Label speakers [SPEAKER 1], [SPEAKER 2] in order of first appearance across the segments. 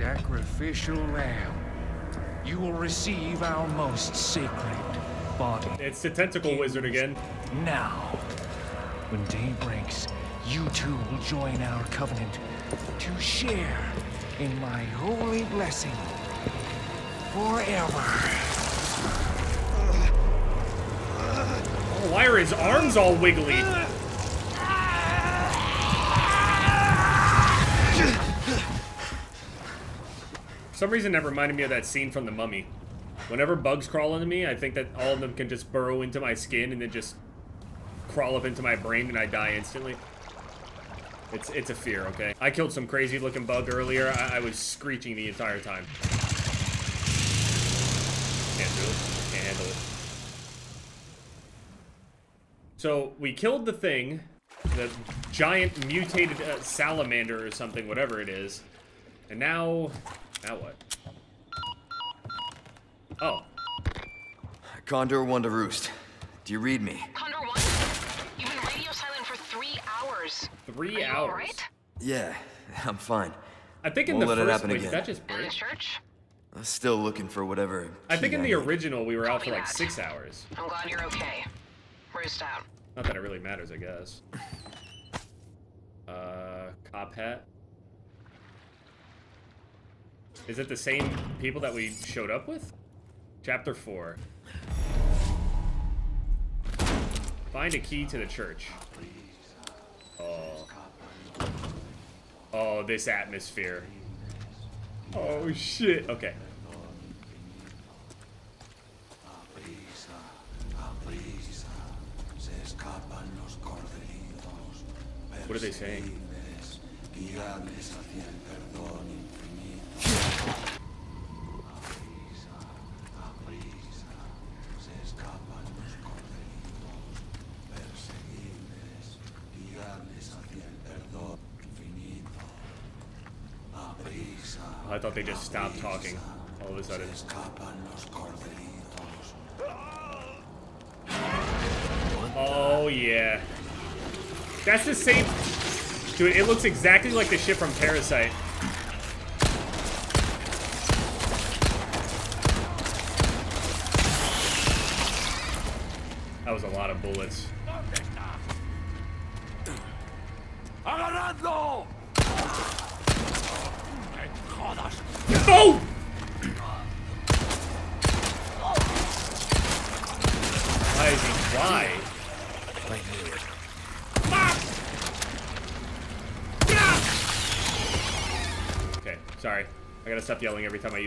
[SPEAKER 1] sacrificial lamb, you will receive our most sacred body.
[SPEAKER 2] It's the tentacle wizard again.
[SPEAKER 1] Now, when day breaks, you two will join our covenant to share in my holy blessing forever.
[SPEAKER 2] Oh, why are his arms all wiggly? Some reason that reminded me of that scene from The Mummy. Whenever bugs crawl into me, I think that all of them can just burrow into my skin and then just crawl up into my brain and I die instantly. It's it's a fear, okay? I killed some crazy looking bug earlier. I, I was screeching the entire time. Can't do it. Can't handle it. So we killed the thing, the giant mutated uh, salamander or something, whatever it is. And now, now what? Oh,
[SPEAKER 3] Condor one to roost. Do you read me?
[SPEAKER 4] Condor One, you've been radio silent for three hours.
[SPEAKER 2] three
[SPEAKER 4] Are you
[SPEAKER 2] hours.
[SPEAKER 4] alright?
[SPEAKER 3] Yeah, I'm fine.
[SPEAKER 2] I think in
[SPEAKER 3] Won't
[SPEAKER 2] the
[SPEAKER 3] let it
[SPEAKER 2] first
[SPEAKER 3] happen
[SPEAKER 2] wait,
[SPEAKER 3] again.
[SPEAKER 2] that just
[SPEAKER 4] And
[SPEAKER 2] break?
[SPEAKER 4] church?
[SPEAKER 3] I'm still looking for whatever.
[SPEAKER 2] I think
[SPEAKER 3] key
[SPEAKER 2] in the
[SPEAKER 3] need.
[SPEAKER 2] original we were out for like
[SPEAKER 4] that.
[SPEAKER 2] six hours.
[SPEAKER 4] I'm glad you're okay. Roost out.
[SPEAKER 2] Not that it really matters, I guess. Uh, cop hat. Is it the same people that we showed up with? Chapter 4. Find a key to the church. Oh. Oh, this atmosphere. Oh, shit. Okay. What are they saying? They just stopped talking all of a sudden. Oh, yeah. That's the same... Dude, it looks exactly like the ship from Parasite.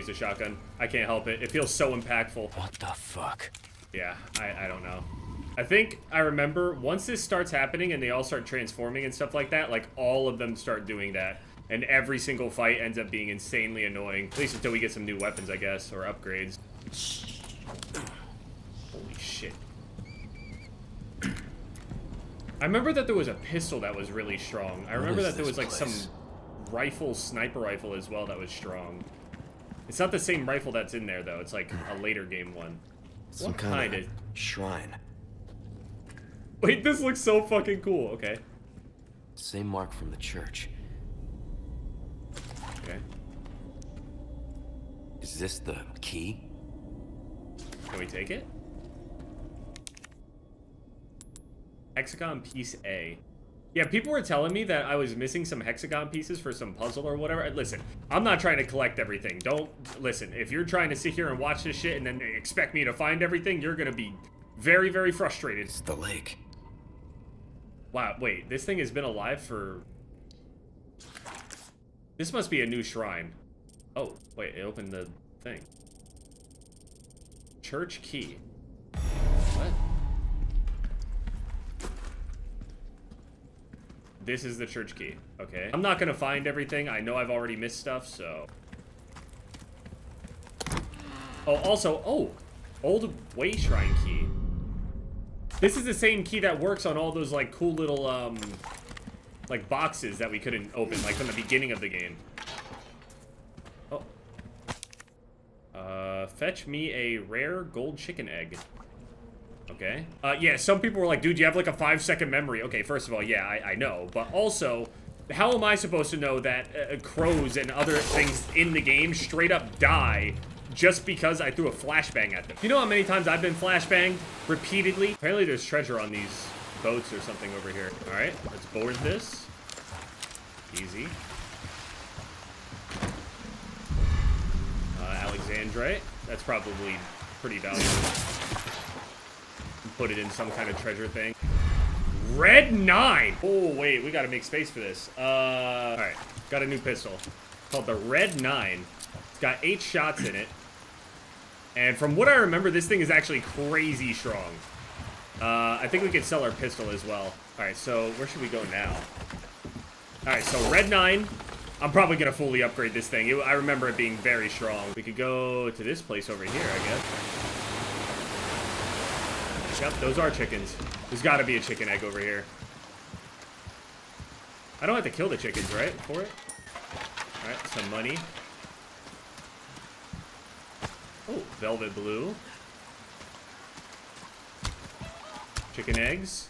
[SPEAKER 2] Use a shotgun. I can't help it. It feels so impactful.
[SPEAKER 1] What the fuck?
[SPEAKER 2] Yeah, I, I don't know. I think I remember once this starts happening and they all start transforming and stuff like that, like all of them start doing that. And every single fight ends up being insanely annoying. At least until we get some new weapons, I guess, or upgrades. Holy shit. I remember that there was a pistol that was really strong. I remember that there was like some rifle, sniper rifle as well that was strong. It's not the same rifle that's in there though. It's like a later game one.
[SPEAKER 3] Some
[SPEAKER 2] what
[SPEAKER 3] kind,
[SPEAKER 2] kind
[SPEAKER 3] of
[SPEAKER 2] of-
[SPEAKER 3] shrine.
[SPEAKER 2] Wait, this looks so fucking cool. Okay.
[SPEAKER 3] Same mark from the church.
[SPEAKER 2] Okay.
[SPEAKER 3] Is this the key?
[SPEAKER 2] Can we take it? Hexagon piece A. Yeah, people were telling me that I was missing some hexagon pieces for some puzzle or whatever. Listen, I'm not trying to collect everything. Don't listen. If you're trying to sit here and watch this shit and then expect me to find everything, you're gonna be very, very frustrated.
[SPEAKER 3] It's the lake.
[SPEAKER 2] Wow, wait, this thing has been alive for... This must be a new shrine. Oh, wait, it opened the thing. Church key. This is the church key. Okay. I'm not gonna find everything. I know I've already missed stuff, so... Oh, also, oh! Old Way Shrine key. This is the same key that works on all those, like, cool little, um... Like, boxes that we couldn't open, like, from the beginning of the game. Oh. Uh, fetch me a rare gold chicken egg. Okay. Uh, yeah, some people were like, dude, you have like a five second memory. Okay, first of all, yeah, I, I know. But also, How am I supposed to know that uh, crows and other things in the game straight up die just because I threw a flashbang at them? You know how many times I've been flashbanged repeatedly? Apparently there's treasure on these boats or something over here. All right, let's board this. Easy. Uh, Alexandrite. That's probably pretty valuable. Put it in some kind of treasure thing. Red 9! Oh, wait, we gotta make space for this. Uh, alright, got a new pistol. Called the Red 9. It's got 8 shots in it. And from what I remember, this thing is actually crazy strong. Uh, I think we could sell our pistol as well. Alright, so where should we go now? Alright, so Red 9. I'm probably gonna fully upgrade this thing. It, I remember it being very strong. We could go to this place over here, I guess. Yep, those are chickens. There's got to be a chicken egg over here. I don't have to kill the chickens, right, for it? Alright, some money. Oh, velvet blue. Chicken eggs.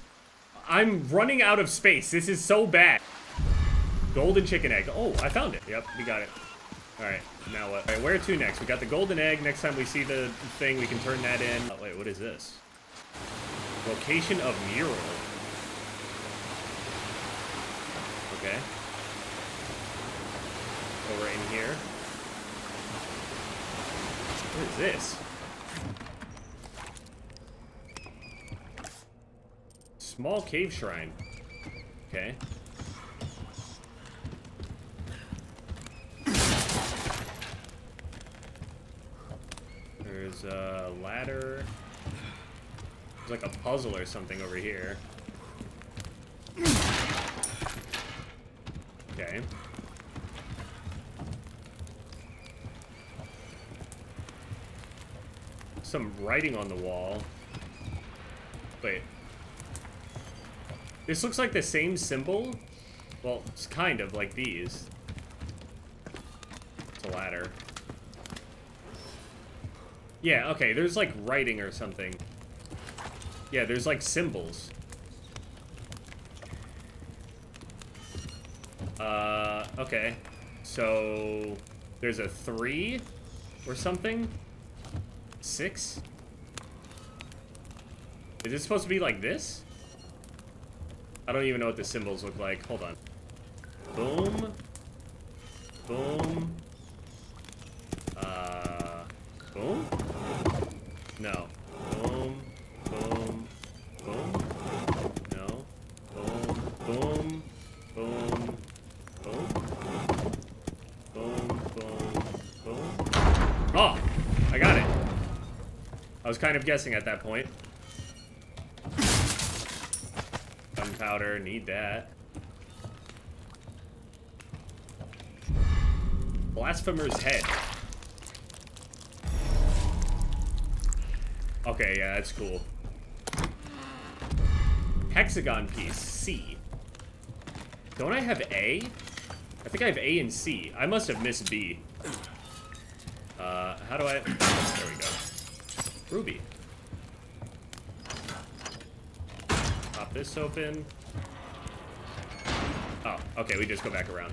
[SPEAKER 2] I'm running out of space. This is so bad. Golden chicken egg. Oh, I found it. Yep, we got it. Alright, now what? Alright, where to next? We got the golden egg. Next time we see the thing, we can turn that in. Oh, wait, what is this? Location of mural. Okay. Over in here. What is this? Small cave shrine. Okay. There's a ladder. There's like a puzzle or something over here. Okay. Some writing on the wall. Wait. This looks like the same symbol. Well, it's kind of like these. It's a ladder. Yeah, okay, there's like writing or something. Yeah, there's like symbols. Uh, okay. So, there's a three or something? Six? Is it supposed to be like this? I don't even know what the symbols look like. Hold on. Boom. Boom. Uh, boom? No. Kind of guessing at that point. Gunpowder, need that. Blasphemer's head. Okay, yeah, that's cool. Hexagon piece, C. Don't I have A? I think I have A and C. I must have missed B. Uh, how do I... There we go. Ruby. Pop this open. Oh, okay, we just go back around.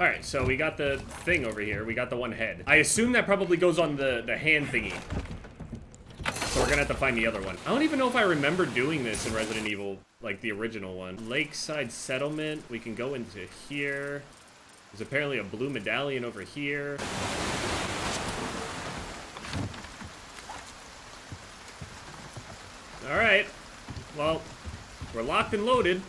[SPEAKER 2] Alright, so we got the thing over here. We got the one head. I assume that probably goes on the, the hand thingy. So we're gonna have to find the other one. I don't even know if I remember doing this in Resident Evil, like the original one. Lakeside Settlement. We can go into here. There's apparently a blue medallion over here. Alright. Well, we're locked and loaded.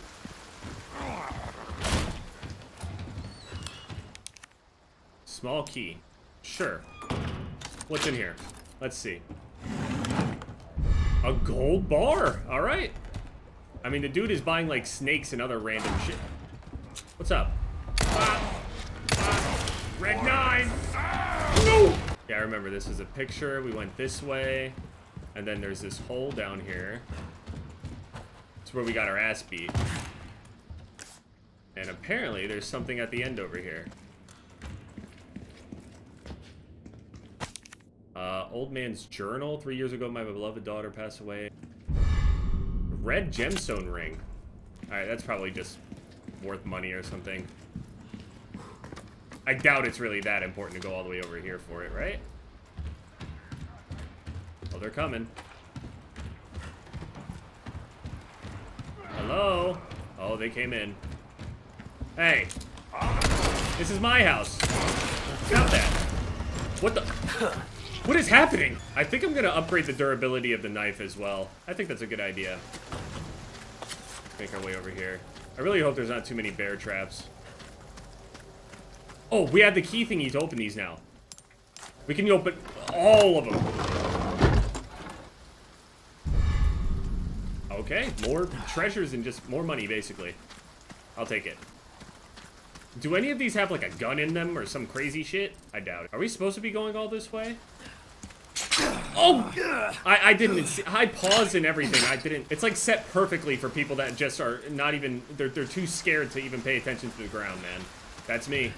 [SPEAKER 2] Small key. Sure. What's in here? Let's see. A gold bar. All right. I mean, the dude is buying like snakes and other random shit. What's up? Ah. Ah. Red nine. No. Yeah, I remember this is a picture. We went this way, and then there's this hole down here. Where we got our ass beat. And apparently, there's something at the end over here. Uh, old man's journal. Three years ago, my beloved daughter passed away. Red gemstone ring. Alright, that's probably just worth money or something. I doubt it's really that important to go all the way over here for it, right? Oh, they're coming. Hello? Oh, they came in. Hey. This is my house. Stop that. What the? What is happening? I think I'm gonna upgrade the durability of the knife as well. I think that's a good idea. Make our way over here. I really hope there's not too many bear traps. Oh, we have the key thingy to open these now. We can open all of them. Okay, more treasures and just more money, basically. I'll take it. Do any of these have, like, a gun in them or some crazy shit? I doubt it. Are we supposed to be going all this way? Oh! I, I didn't see, I paused and everything. I didn't. It's, like, set perfectly for people that just are not even... They're, they're too scared to even pay attention to the ground, man. That's me.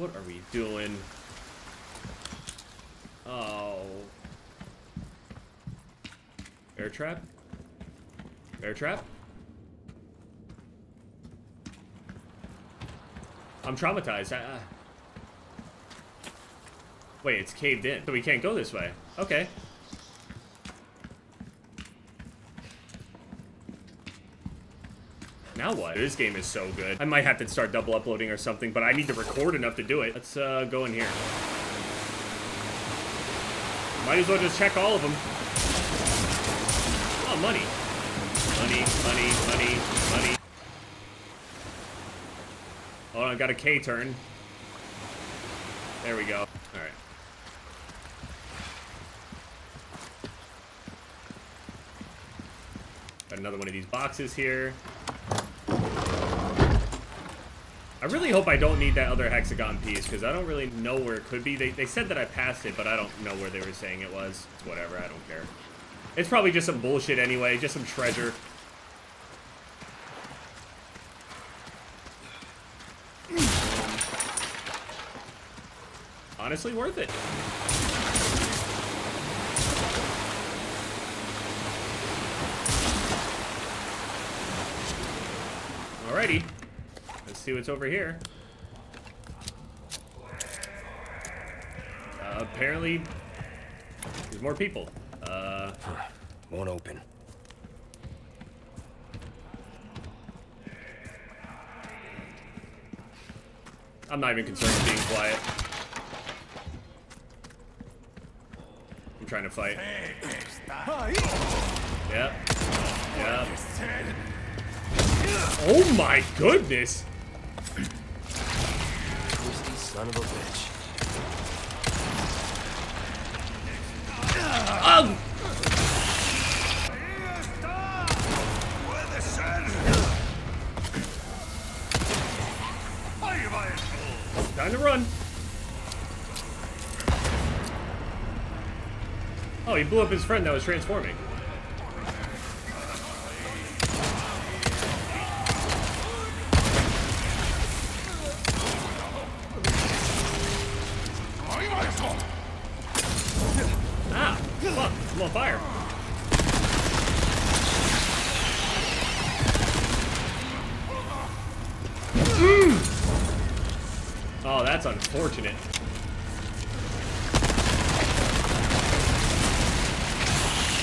[SPEAKER 2] What are we doing? Oh. Air trap? Air trap? I'm traumatized. I, uh... Wait, it's caved in. So we can't go this way. Okay. Now what? This game is so good. I might have to start double uploading or something, but I need to record enough to do it. Let's uh, go in here. Might as well just check all of them. Oh, money. Money, money, money, money. Oh, I got a K turn. There we go. Alright. Got another one of these boxes here. Really hope I don't need that other hexagon piece, because I don't really know where it could be. They, they said that I passed it, but I don't know where they were saying it was. It's whatever, I don't care. It's probably just some bullshit anyway, just some treasure. Um, honestly, worth it. Let's see what's over here. Uh, apparently, there's more people. Uh,
[SPEAKER 3] Won't open.
[SPEAKER 2] I'm not even concerned with being quiet. I'm trying to fight. Yep. Yep. Oh my goodness!
[SPEAKER 3] Son of a bitch.
[SPEAKER 2] Time to run. Oh, he blew up his friend that was transforming.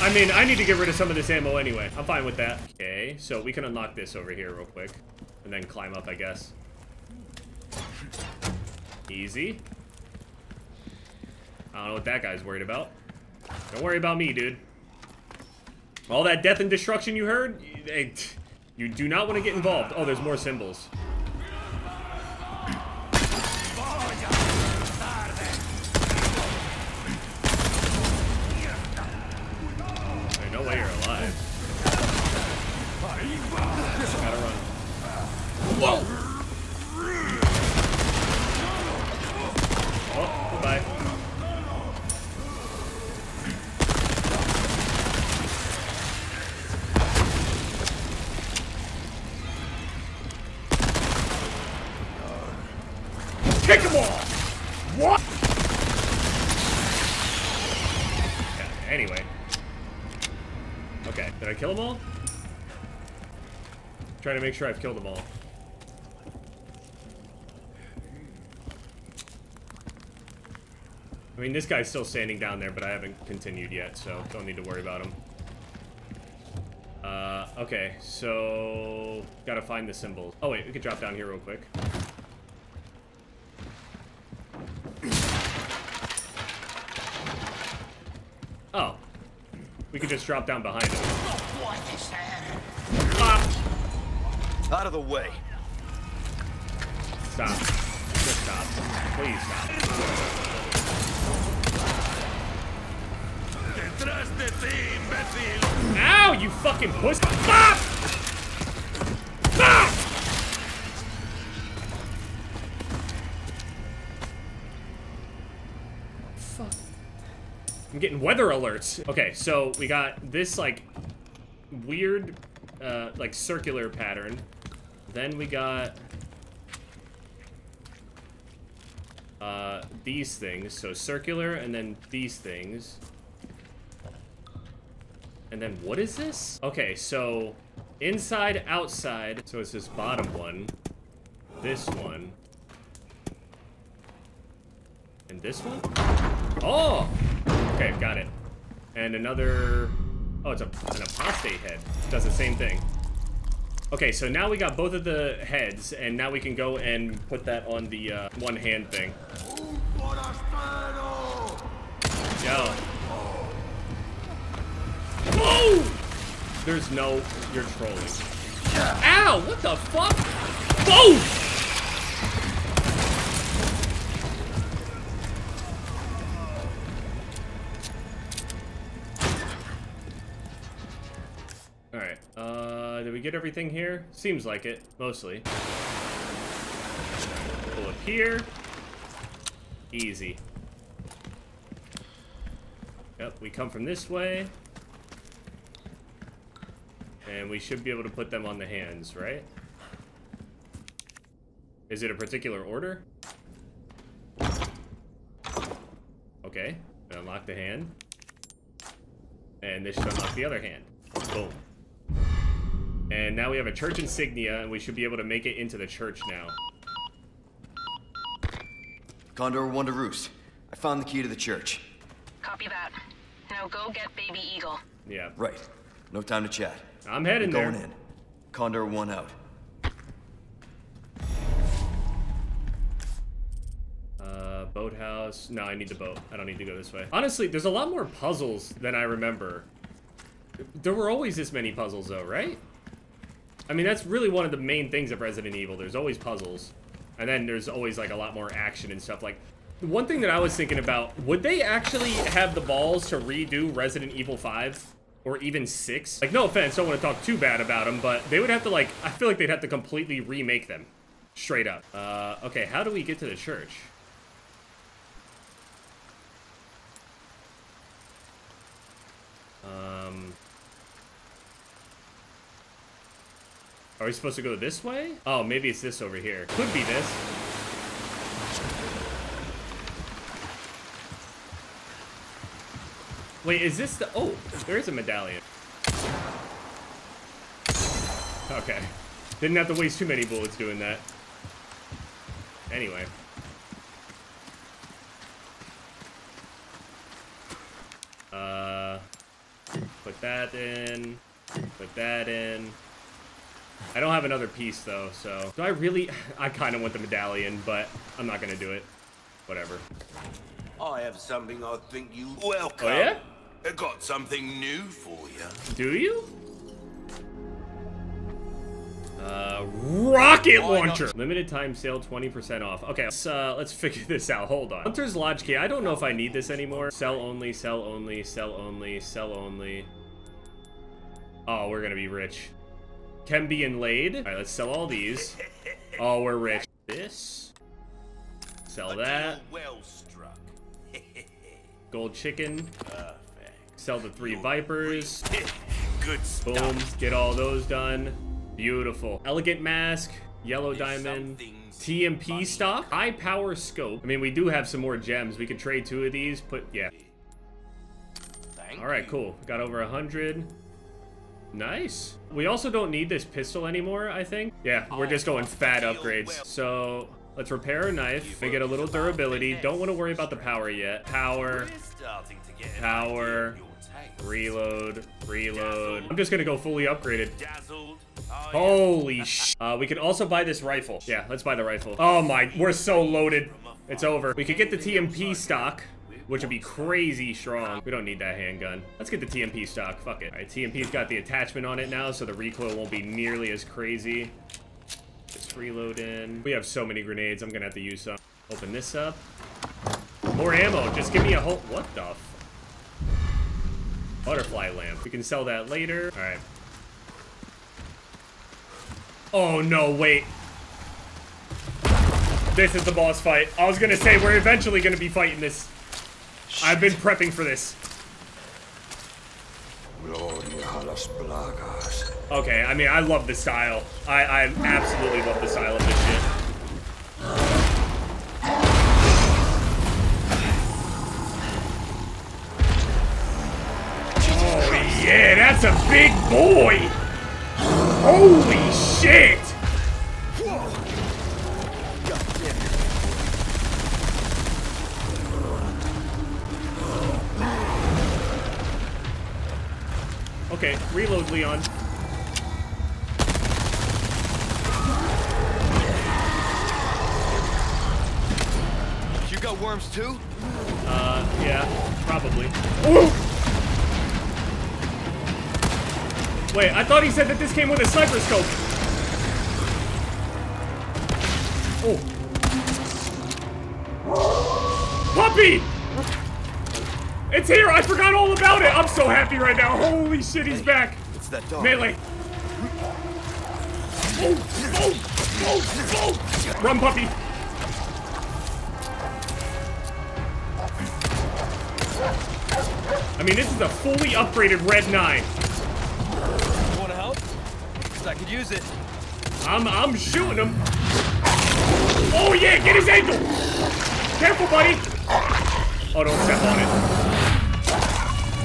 [SPEAKER 2] I mean, I need to get rid of some of this ammo anyway. I'm fine with that. Okay, so we can unlock this over here real quick. And then climb up, I guess. Easy. I don't know what that guy's worried about. Don't worry about me, dude. All that death and destruction you heard, you, you do not want to get involved. Oh, there's more symbols. Make sure I've killed them all. I mean, this guy's still standing down there, but I haven't continued yet, so don't need to worry about him. Uh, okay, so... Gotta find the symbols. Oh wait, we could drop down here real quick. Oh. We could just drop down behind him. Ah!
[SPEAKER 3] Out of the way.
[SPEAKER 2] Stop. Just stop. Please stop. Ow, you fucking puss! Stop! Stop! Fuck. I'm getting weather alerts. Okay, so we got this, like, weird, uh, like, circular pattern. Then we got... Uh, these things. So circular, and then these things. And then what is this? Okay, so inside, outside. So it's this bottom one. This one. And this one? Oh! Okay, got it. And another... Oh, it's a, an apostate head. Does the same thing. Okay, so now we got both of the heads, and now we can go and put that on the uh, one hand thing. Yo. Oh! There's no... You're trolling. Ow! What the fuck? Boom! We get everything here? Seems like it, mostly. Pull up here. Easy. Yep, we come from this way. And we should be able to put them on the hands, right? Is it a particular order? Okay, unlock the hand. And this should unlock the other hand. Boom. And now we have a church insignia, and we should be able to make it into the church now.
[SPEAKER 3] Condor one to roost. I found the key to the church.
[SPEAKER 4] Copy that. Now go get Baby Eagle.
[SPEAKER 2] Yeah,
[SPEAKER 3] Right. No time to chat.
[SPEAKER 2] I'm heading there.
[SPEAKER 3] Going in. Condor one out.
[SPEAKER 2] Uh, boathouse. No, I need the boat. I don't need to go this way. Honestly, there's a lot more puzzles than I remember. There were always this many puzzles, though, right? I mean, that's really one of the main things of Resident Evil. There's always puzzles. And then there's always, like, a lot more action and stuff. Like, one thing that I was thinking about, would they actually have the balls to redo Resident Evil 5? Or even 6? Like, no offense, I don't want to talk too bad about them, but they would have to, like, I feel like they'd have to completely remake them. Straight up. Uh, okay, how do we get to the church? Um... Are we supposed to go this way? Oh, maybe it's this over here. Could be this. Wait, is this the... Oh, there is a medallion. Okay. Didn't have to waste too many bullets doing that. Anyway. Uh... Put that in. Put that in. I don't have another piece though, so do I really? I kind of want the medallion, but I'm not gonna do it. Whatever.
[SPEAKER 5] I have something I think you welcome.
[SPEAKER 2] Oh yeah?
[SPEAKER 5] I got something new for you.
[SPEAKER 2] Do you? Uh, rocket launcher. Limited time sale, 20% off. Okay, let's, uh, let's figure this out. Hold on. Hunter's Lodge key. I don't know if I need this anymore. Sell only, sell only, sell only, sell only. Oh, we're gonna be rich. Can be inlaid. All right, let's sell all these. Oh, we're rich. This. Sell that.
[SPEAKER 5] well struck.
[SPEAKER 2] Gold chicken.
[SPEAKER 5] Perfect.
[SPEAKER 2] Sell the three vipers.
[SPEAKER 5] Good stuff.
[SPEAKER 2] Boom. Get all those done. Beautiful. Elegant mask. Yellow
[SPEAKER 5] There's
[SPEAKER 2] diamond. TMP
[SPEAKER 5] funny.
[SPEAKER 2] stock. High power scope. I mean, we do have some more gems. We could trade two of these. Put, yeah.
[SPEAKER 5] Thanks.
[SPEAKER 2] All right, cool. Got over a hundred. Nice. We also don't need this pistol anymore, I think. Yeah, we're just going fat upgrades. So let's repair a knife. We get a little durability. Don't want to worry about the power yet. Power,
[SPEAKER 5] to
[SPEAKER 2] Power. reload, reload. I'm just gonna go fully upgraded. Holy sh! Uh, we could also buy this rifle. Yeah, let's buy the rifle. Oh my, we're so loaded. It's over. We could get the TMP stock, which would be crazy strong. We don't need that handgun. Let's get the TMP stock. Fuck it. All right, TMP's got the attachment on it now, so the recoil won't be nearly as crazy. Just reload in. We have so many grenades. I'm gonna have to use some. Open this up. More ammo. Just give me a whole. What the? Butterfly lamp. We can sell that later. All right. Oh no, wait. This is the boss fight. I was gonna say, we're eventually gonna be fighting this. I've been prepping for this.
[SPEAKER 6] Gloria a las plagas.
[SPEAKER 2] Okay, I mean, I love the style. I, I absolutely love the style of this shit. Oh yeah, that's a big boy! Holy shit! Came with a sniper scope. Oh. Puppy! It's here! I forgot all about it! I'm so happy right now. Holy shit, he's back!
[SPEAKER 3] It's that dog.
[SPEAKER 2] Melee! Oh, oh, oh, oh. Run, puppy! I mean, this is a fully upgraded Red 9.
[SPEAKER 3] Use it.
[SPEAKER 2] I'm I'm shooting him. Oh yeah, get his ankle! Careful, buddy! Oh, don't step on it.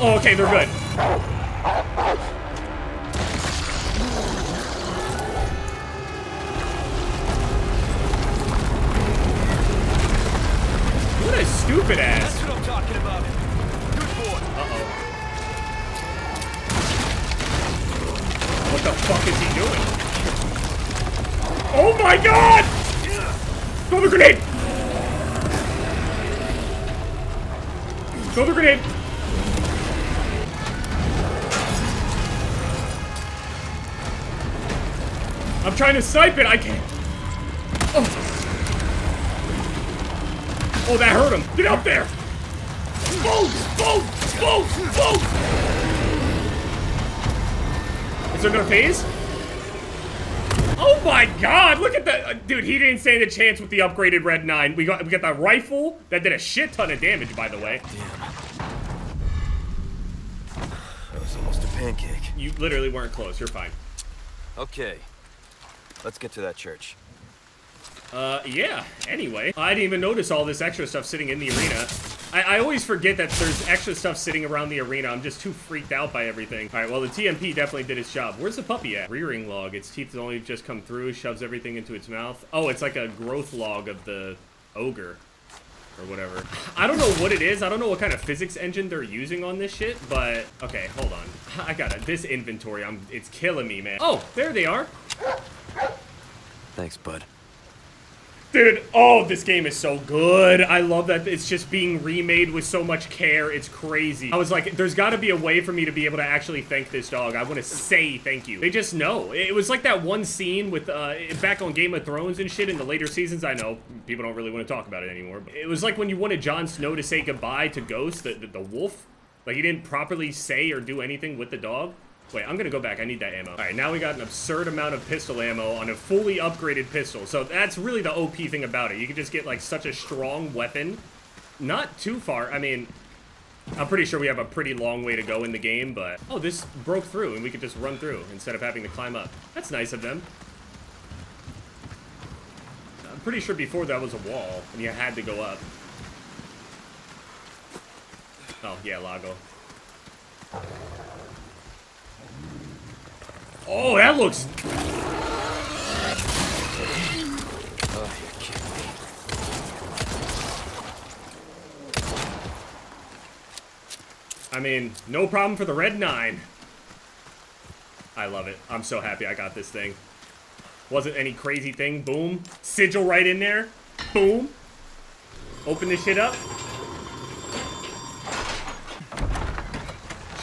[SPEAKER 2] Oh, okay, they're good.
[SPEAKER 3] I'm
[SPEAKER 2] trying to snipe it, I can't. Oh. Oh, that hurt him. Get up there! Boom! Boom! Boom! Boom! Is there gonna phase? Oh my god! Look at that, uh, dude. He didn't stand a chance with the upgraded Red Nine. We got we got that rifle that did a shit ton of damage, by the way.
[SPEAKER 3] That was almost a pancake.
[SPEAKER 2] You literally weren't close. You're fine.
[SPEAKER 3] Okay. Let's get to that church.
[SPEAKER 2] Uh, yeah. Anyway, I didn't even notice all this extra stuff sitting in the arena. I, I always forget that there's extra stuff sitting around the arena. I'm just too freaked out by everything. All right, well, the TMP definitely did its job. Where's the puppy at? Rearing log. Its teeth only just come through, shoves everything into its mouth. Oh, it's like a growth log of the ogre or whatever. I don't know what it is. I don't know what kind of physics engine they're using on this shit, but okay, hold on. I got it. This inventory, I'm it's killing me, man. Oh, there they are.
[SPEAKER 3] Thanks, bud.
[SPEAKER 2] Dude, oh, this game is so good. I love that it's just being remade with so much care. It's crazy. I was like, there's got to be a way for me to be able to actually thank this dog. I want to say thank you. They just know. It was like that one scene with, uh, back on Game of Thrones and shit in the later seasons. I know people don't really want to talk about it anymore. But it was like when you wanted Jon Snow to say goodbye to Ghost, the, the, the wolf. Like, he didn't properly say or do anything with the dog. Wait, I'm gonna go back. I need that ammo. All right, now we got an absurd amount of pistol ammo on a fully upgraded pistol. So that's really the OP thing about it. You can just get like such a strong weapon. Not too far. I mean, I'm pretty sure we have a pretty long way to go in the game, but... Oh, this broke through and we could just run through instead of having to climb up. That's nice of them. I'm pretty sure before that was a wall and you had to go up. Oh, yeah, Lago. Oh, that looks
[SPEAKER 3] Oh, you're kidding me.
[SPEAKER 2] I mean, no problem for the Red 9. I love it. I'm so happy I got this thing. Wasn't any crazy thing. Boom. Sigil right in there. Boom. Open this shit up.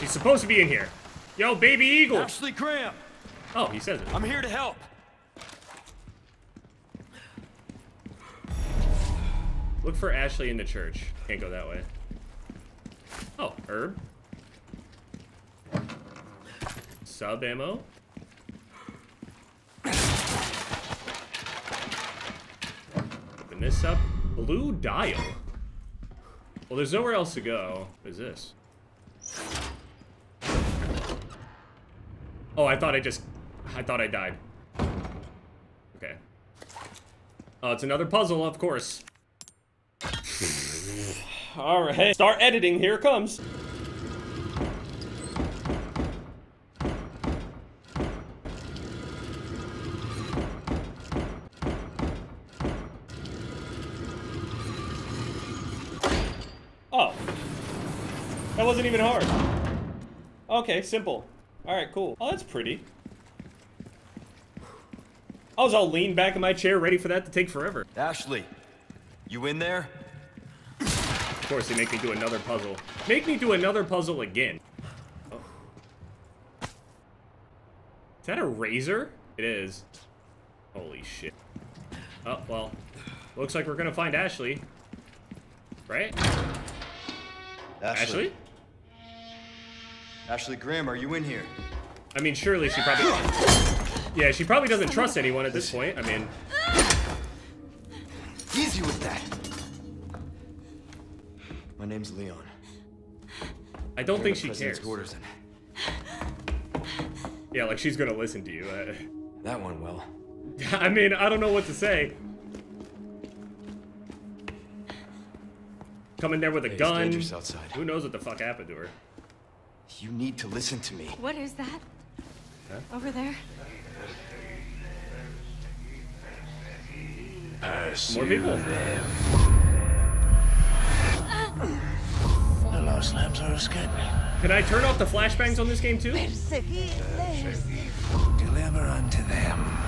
[SPEAKER 2] She's supposed to be in here. Yo, baby eagle.
[SPEAKER 3] Ashley Graham,
[SPEAKER 2] Oh, he says it.
[SPEAKER 3] I'm here to help.
[SPEAKER 2] Look for Ashley in the church. Can't go that way. Oh, herb. Sub ammo. Open this up. Blue dial. Well, there's nowhere else to go. What is this? Oh, I thought I just... I thought I died. Okay. Oh, it's another puzzle, of course. All right, start editing. Here it comes. Oh, that wasn't even hard. Okay, simple. All right, cool. Oh, that's pretty. I was all leaned back in my chair, ready for that to take forever.
[SPEAKER 3] Ashley, you in there?
[SPEAKER 2] Of course, they make me do another puzzle. Make me do another puzzle again. Oh. Is that a razor? It is. Holy shit. Oh, well. Looks like we're gonna find Ashley. Right? Ashley?
[SPEAKER 3] Ashley Graham, are you in here?
[SPEAKER 2] I mean, surely she probably... Yeah, she probably doesn't trust anyone at this point. I mean,
[SPEAKER 3] Easy with that. My name's Leon.
[SPEAKER 2] I don't think she
[SPEAKER 3] president's
[SPEAKER 2] cares.
[SPEAKER 3] orders and
[SPEAKER 2] Yeah, like she's gonna listen to you. Uh,
[SPEAKER 3] that one well.
[SPEAKER 2] I mean, I don't know what to say. Coming there with a
[SPEAKER 3] Hey, it's
[SPEAKER 2] gun.
[SPEAKER 3] dangerous outside.
[SPEAKER 2] Who knows what the fuck happened to her?
[SPEAKER 3] You need to listen to me.
[SPEAKER 7] What is that? Over there?
[SPEAKER 2] More people.
[SPEAKER 1] The lost lambs are escaping.
[SPEAKER 2] Can I turn off the flashbangs on this game too?
[SPEAKER 1] Deliver unto them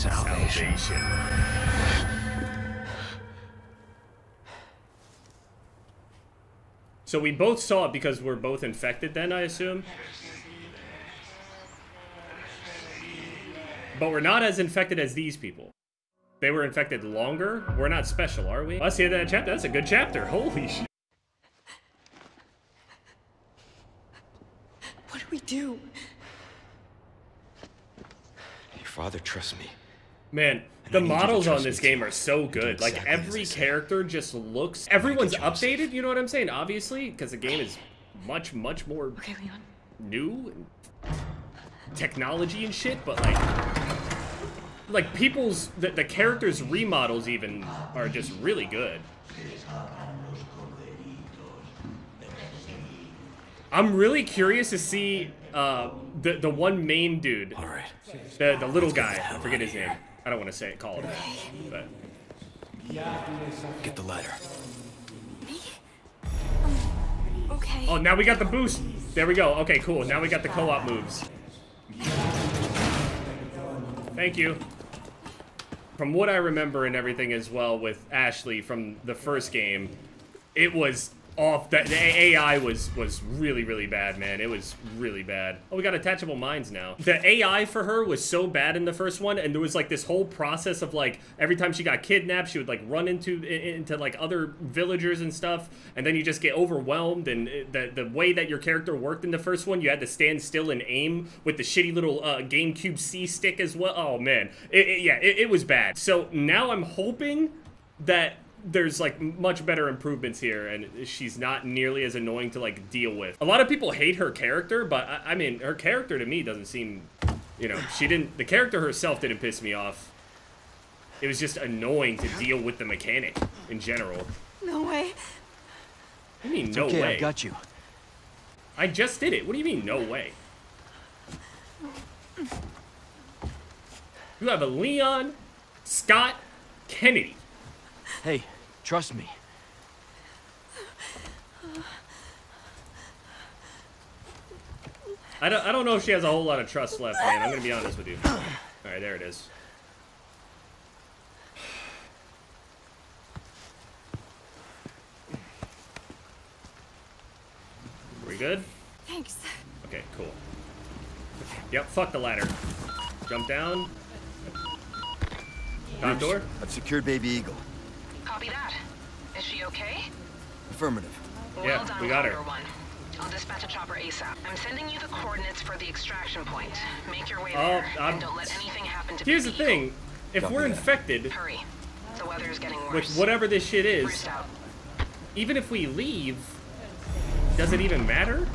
[SPEAKER 1] salvation.
[SPEAKER 2] So we both saw it because we're both infected then, I assume? But we're not as infected as these people. They were infected longer? We're not special, are we? Let's see that chapter. That's a good chapter. Holy shit.
[SPEAKER 7] What do we do?
[SPEAKER 3] Your father trusts me.
[SPEAKER 2] Man,
[SPEAKER 3] And
[SPEAKER 2] the
[SPEAKER 3] I need you to
[SPEAKER 2] models on this game are so good.
[SPEAKER 3] Do
[SPEAKER 2] Like every character just looks. Everyone's updated. You know what I'm saying? Obviously, because the game is much, much more
[SPEAKER 7] Okay, Leon.
[SPEAKER 2] new and technology and shit. But like, like people's the, the characters remodels even are just really good. I'm really curious to see uh, the the one main dude,
[SPEAKER 3] All right.
[SPEAKER 2] the the little guy. I forget his name. I don't want to say it. Call it, but.
[SPEAKER 3] Get the ladder.
[SPEAKER 7] Okay.
[SPEAKER 2] Oh, now we got the boost. There we go. Okay, cool. Now we got the co-op moves. Thank you. From what I remember and everything as well with Ashley from the first game, it was off. The, the AI was was really really bad, man. It was really bad. Oh, we got attachable mines now. The AI for her was so bad in the first one, and there was like this whole process of like every time she got kidnapped, she would like run into into like other villagers and stuff, and then you just get overwhelmed. And the the way that your character worked in the first one, you had to stand still and aim with the shitty little uh, GameCube C stick as well. Oh man, it, it- yeah, it, it was bad. So now I'm hoping that there's like much better improvements here and she's not nearly as annoying to like deal with a lot of people hate her character but I, I mean her character to me doesn't seem you know she didn't the character herself didn't piss me off it was just annoying to deal with the mechanic in general
[SPEAKER 7] No way.
[SPEAKER 2] i mean,
[SPEAKER 3] It's
[SPEAKER 2] no
[SPEAKER 3] okay,
[SPEAKER 2] way?
[SPEAKER 3] I got you.
[SPEAKER 2] I just did it. What do you mean, no way? You have a Leon Scott Kennedy.
[SPEAKER 3] Hey, trust me.
[SPEAKER 2] I don't, I don't know if she has a whole lot of trust left, man. I'm gonna be honest with you. All right, there it is. We good?
[SPEAKER 7] Thanks.
[SPEAKER 2] Okay, cool. Yep, fuck the ladder. Jump down. Top door.
[SPEAKER 3] I've secured Baby Eagle.
[SPEAKER 4] Copy that. Is she okay?
[SPEAKER 3] Affirmative.
[SPEAKER 4] Well
[SPEAKER 2] Yeah,
[SPEAKER 4] done,
[SPEAKER 2] we got her.
[SPEAKER 4] Condor One. I'll dispatch a chopper ASAP. I'm sending you the coordinates for the extraction point. Make your way
[SPEAKER 2] Oh,
[SPEAKER 4] there,
[SPEAKER 2] I'm-
[SPEAKER 4] and don't let anything happen to
[SPEAKER 2] Here's the thing. If
[SPEAKER 3] Copy
[SPEAKER 2] we're
[SPEAKER 3] that.
[SPEAKER 2] infected
[SPEAKER 4] Hurry. The weather is getting worse.
[SPEAKER 2] with whatever this shit is,
[SPEAKER 4] out.
[SPEAKER 2] even if we leave, does it even matter?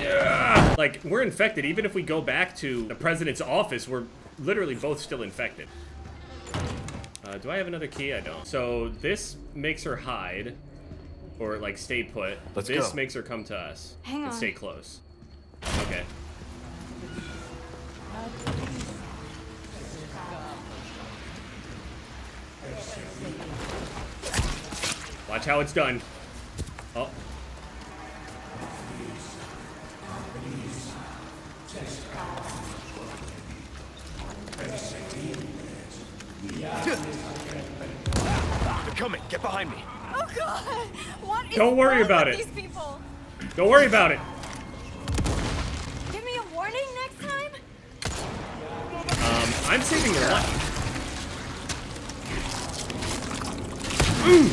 [SPEAKER 2] Yeah. Like, we're infected. Even if we go back to the president's office, we're literally both still infected. Uh, do I have another key? I don't. So this makes her hide, or like stay put.
[SPEAKER 3] Let's
[SPEAKER 2] this
[SPEAKER 3] go.
[SPEAKER 2] makes her come to us
[SPEAKER 7] Hang
[SPEAKER 2] and
[SPEAKER 7] on.
[SPEAKER 2] stay close. Okay. Watch how it's done. Oh.
[SPEAKER 3] They're coming. Get behind me.
[SPEAKER 7] Oh god! What is
[SPEAKER 2] Don't worry
[SPEAKER 7] wrong
[SPEAKER 2] about
[SPEAKER 7] with
[SPEAKER 2] it.
[SPEAKER 7] These people.
[SPEAKER 2] Don't worry about it.
[SPEAKER 7] Give me a warning next time.
[SPEAKER 2] Um, I'm saving your life. Ooh!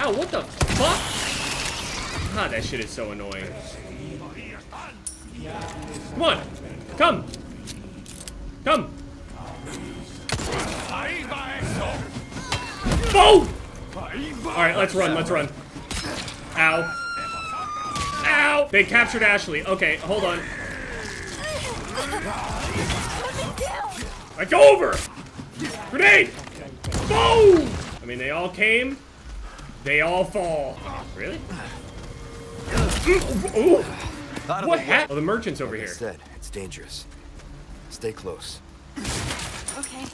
[SPEAKER 2] Ow, what the fuck? God, that shit is so annoying. Come on! Come! Come! Boom! Alright, let's run, let's run. Ow. Ow! They captured Ashley. Okay, hold on. Like over! Grenade! Boom! I mean, they all came. They all fall. Really? Ooh. What
[SPEAKER 3] the
[SPEAKER 2] happened? Oh, the merchant's over here.
[SPEAKER 3] said, it's dangerous. Stay close.
[SPEAKER 7] Okay.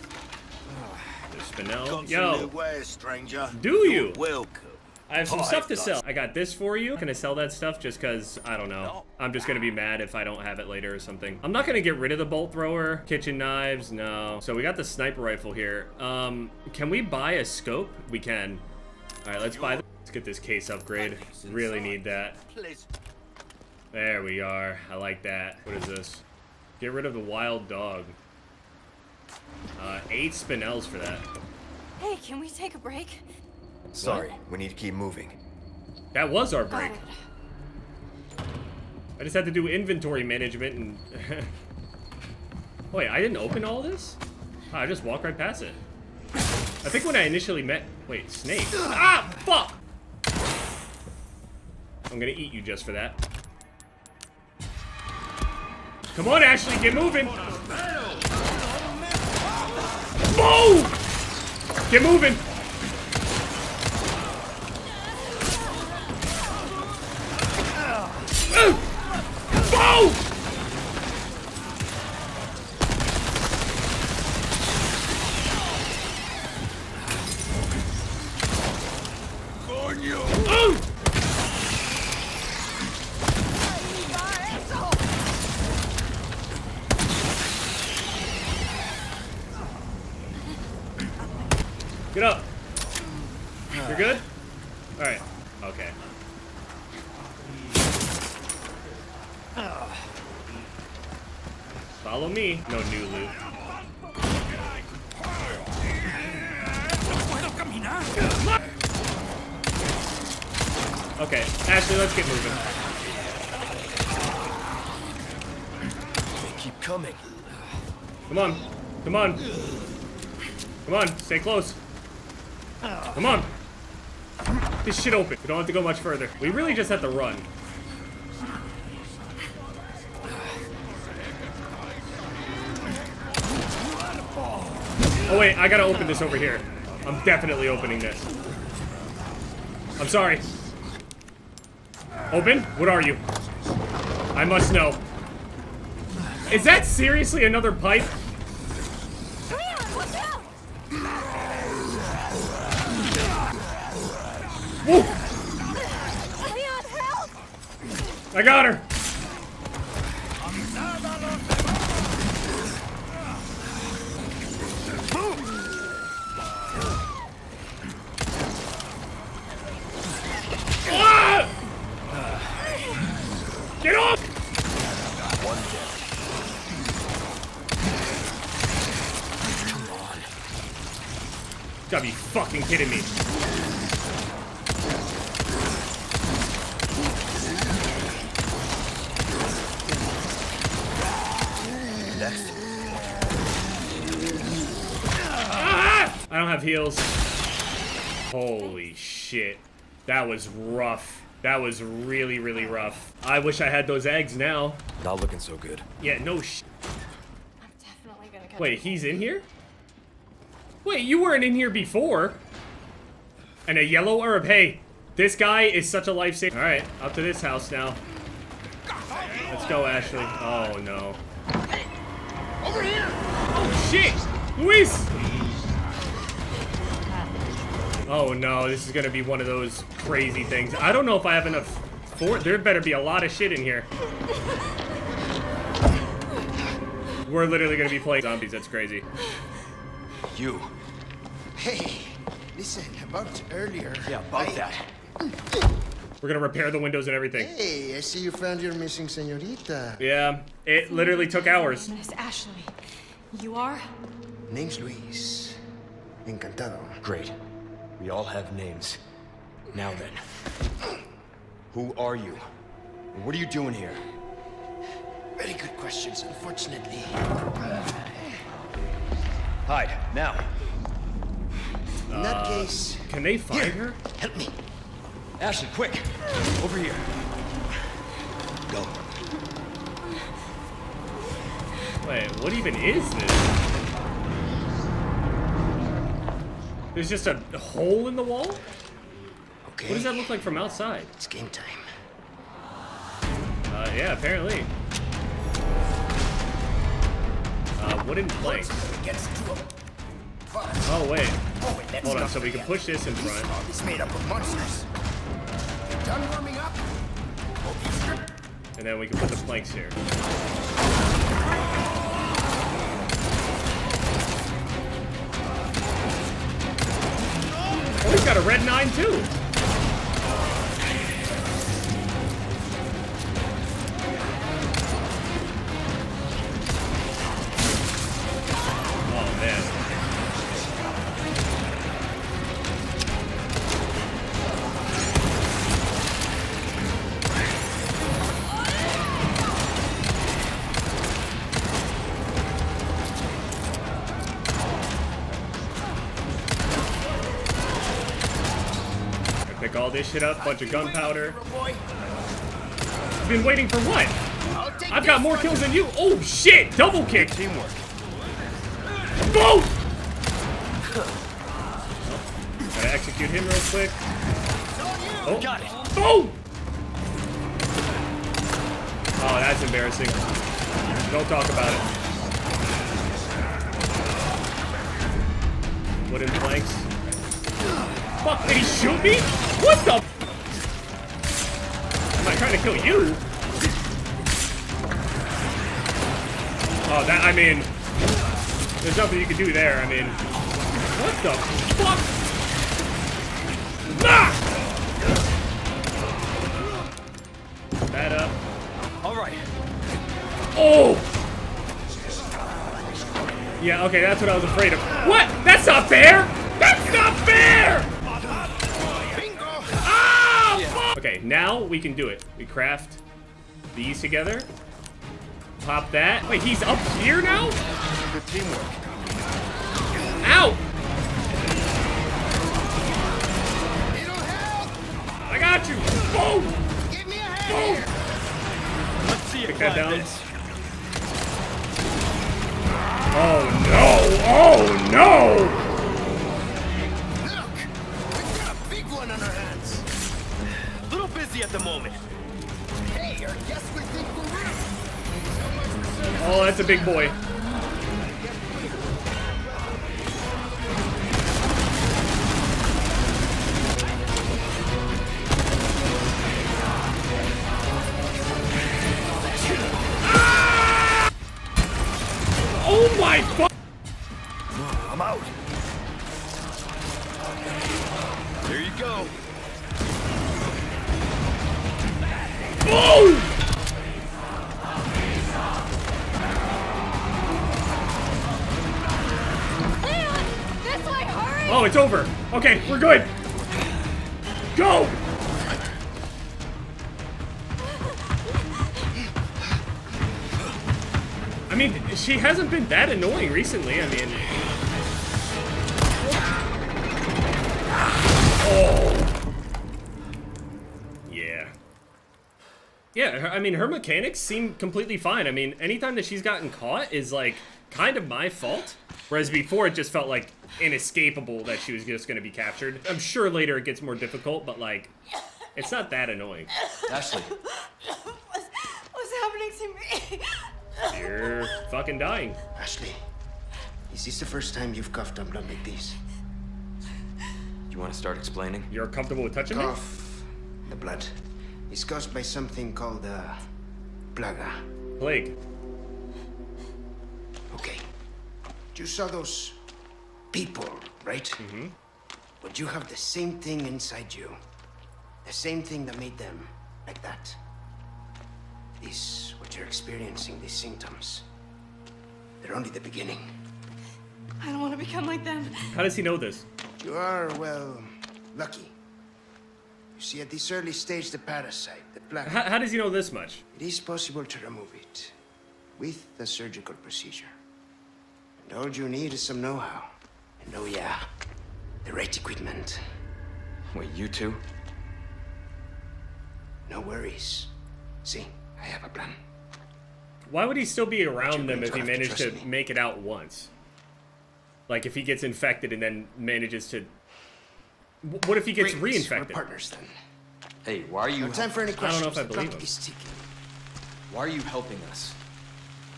[SPEAKER 2] There's Spinel.
[SPEAKER 5] Got new
[SPEAKER 2] Yo,
[SPEAKER 5] wares, stranger.
[SPEAKER 2] Do you?
[SPEAKER 5] You're welcome.
[SPEAKER 2] I have some
[SPEAKER 5] Oh,
[SPEAKER 2] stuff
[SPEAKER 5] I've
[SPEAKER 2] to
[SPEAKER 5] got
[SPEAKER 2] sell. I got this for you. Can I sell that stuff just because, I don't know. I'm just going to be mad if I don't have it later or something. I'm not going to get rid of the bolt thrower. Kitchen knives, no. So we got the sniper rifle here. Um, Can we buy a scope? We can. All right, let's buy. Let's get this case upgrade. Really need that. There we are. I like that. What is this? Get rid of the wild dog. Uh, eight spinels for that.
[SPEAKER 7] Hey, can we take a break?
[SPEAKER 3] Sorry, we need to keep moving.
[SPEAKER 2] That was our break. I just had to do inventory management and... Wait, I didn't open all this? Oh, I just walked right past it. I think when I initially met... Wait, Snake. Ah, fuck! I'm gonna eat you just for that. Come on, Ashley, get moving! Move! Get moving! Let's get moving.
[SPEAKER 3] They keep coming.
[SPEAKER 2] Come on. Come on. Come on, stay close. Come on. This shit open. We don't have to go much further. We really just have to run. Oh wait, I gotta open this over here. I'm definitely opening this. I'm sorry. Open? What are you? I must know. Is that seriously another pipe?
[SPEAKER 7] Leon, watch out!
[SPEAKER 2] Woo! I got her! Was rough. That was really, really rough. I wish I had those eggs now.
[SPEAKER 3] Not looking so good.
[SPEAKER 2] Yeah, no sh-
[SPEAKER 7] I'm definitely gonna catch
[SPEAKER 2] Wait, he's in here? Wait, you weren't in here before. And a yellow herb. Hey, this guy is such a lifesaver. All right, up to this house now. Let's go, Ashley. Oh, no. Over here! Oh, shit! Luis! Oh, no, this is gonna be one of those crazy things. I don't know if I have enough for There better be a lot of shit in here. We're literally gonna be playing zombies. That's crazy.
[SPEAKER 3] You.
[SPEAKER 8] Hey, listen, about earlier.
[SPEAKER 3] Yeah, about
[SPEAKER 8] I-
[SPEAKER 3] that.
[SPEAKER 2] We're gonna repair the windows and everything.
[SPEAKER 8] Hey, I see you found your missing senorita.
[SPEAKER 2] Yeah, it literally took hours.
[SPEAKER 7] Miss Ashley. You are?
[SPEAKER 8] Name's Luis. Encantado.
[SPEAKER 3] Great. We all have names. Now then. Who are you? What are you doing here?
[SPEAKER 8] Very good questions, unfortunately.
[SPEAKER 3] Hide, now.
[SPEAKER 8] In that uh, case,
[SPEAKER 2] Can they find her?
[SPEAKER 8] help me.
[SPEAKER 3] Ashley, quick! Over here. Go.
[SPEAKER 2] Wait, what even is this? There's just a hole in the wall?
[SPEAKER 8] Okay.
[SPEAKER 2] What does that look like from outside?
[SPEAKER 8] It's game time.
[SPEAKER 2] Uh, yeah, apparently. Uh, wooden planks. Oh, wait. Hold on, so we can push this in front.
[SPEAKER 8] It's made up of monsters. Done warming up?
[SPEAKER 2] And then we can put the planks here. Got a red nine too. Pick all this shit up, bunch of gunpowder. Been waiting for what? I've got more kills than you. Oh shit! Double kick.
[SPEAKER 3] Teamwork.
[SPEAKER 2] Boom! Gotta execute him real quick. Oh,
[SPEAKER 3] Got it.
[SPEAKER 2] boom! Oh, that's embarrassing. Don't talk about it. Wooden planks. Fuck, did he shoot me? What the? Am I trying to kill you? Oh, that, I mean, there's nothing you can do there. I mean, what the fuck? Ah! That up.
[SPEAKER 3] All right.
[SPEAKER 2] Oh! Yeah, okay, that's what I was afraid of. What? That's not fair! That's not fair! Okay, now we can do it. We craft these together. Pop that. Wait, he's up here now?
[SPEAKER 3] Good teamwork.
[SPEAKER 2] Ow! I got you! Boom!
[SPEAKER 8] Give me a
[SPEAKER 2] Boom!
[SPEAKER 3] Let's see you
[SPEAKER 2] Pick that down.
[SPEAKER 3] this.
[SPEAKER 2] Oh no! Oh no! Oh, that's a big boy. Hasn't been that annoying recently. I mean, oh, yeah, yeah. I mean, her mechanics seem completely fine. I mean, anytime that she's gotten caught is like kind of my fault. Whereas before, it just felt like inescapable that she was just going to be captured. I'm sure later it gets more difficult, but like, it's not that annoying.
[SPEAKER 3] Ashley,
[SPEAKER 7] What's, what's happening to me?
[SPEAKER 2] You're fucking dying.
[SPEAKER 8] Ashley, is this the first time you've coughed on blood like this?
[SPEAKER 3] you want to start explaining?
[SPEAKER 2] You're comfortable with touching me?
[SPEAKER 8] Cough, the blood, is caused by something called uh, plaga.
[SPEAKER 2] Plague.
[SPEAKER 8] Okay. You saw those people, right? Mm-hmm. But you have the same thing inside you. The same thing that made them like that. This, what you're experiencing, these symptoms. They're only the beginning.
[SPEAKER 7] I don't want to become like them.
[SPEAKER 2] How does he know this?
[SPEAKER 8] You are, well, lucky. You see, at this early stage, the parasite, the plague,
[SPEAKER 2] How, how does he know this much?
[SPEAKER 8] it is possible to remove it with the surgical procedure. And all you need is some know-how. And oh yeah, the right equipment.
[SPEAKER 3] Wait, you two?
[SPEAKER 8] No worries. See, I have a plan.
[SPEAKER 2] Why would he still be around them if he
[SPEAKER 8] have to
[SPEAKER 2] managed to make it out once? Like if he gets infected and then manages to. What if he gets
[SPEAKER 8] Great, We're
[SPEAKER 2] reinfected?
[SPEAKER 8] partners then.
[SPEAKER 3] Hey, why are you
[SPEAKER 8] No time for any questions.
[SPEAKER 2] I don't know if I believe
[SPEAKER 8] clock
[SPEAKER 2] him.
[SPEAKER 3] why are you helping us?